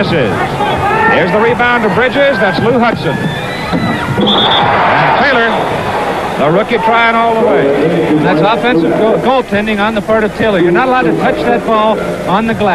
Misses. Here's the rebound to Bridges. That's Lou Hudson. And Taylor, the rookie, trying all the way. That's offensive go- goaltending on the part of Taylor. You're not allowed to touch that ball on the glass.